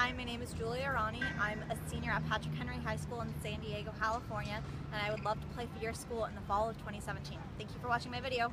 Hi, my name is Julia Ronney. I'm a senior at Patrick Henry High School in San Diego, California, and I would love to play for your school in the fall of 2017. Thank you for watching my video.